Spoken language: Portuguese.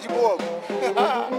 de bolo.